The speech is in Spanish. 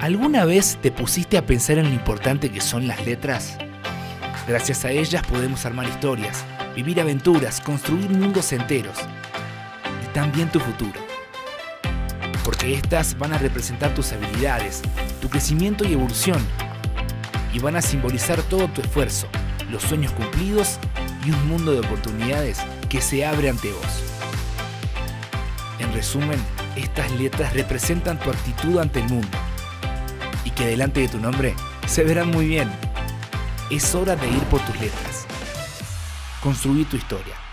¿Alguna vez te pusiste a pensar en lo importante que son las letras? Gracias a ellas podemos armar historias, vivir aventuras, construir mundos enteros y también tu futuro. Porque estas van a representar tus habilidades, tu crecimiento y evolución y van a simbolizar todo tu esfuerzo, los sueños cumplidos y un mundo de oportunidades que se abre ante vos. En resumen, estas letras representan tu actitud ante el mundo que delante de tu nombre se verán muy bien. Es hora de ir por tus letras. Construir tu historia.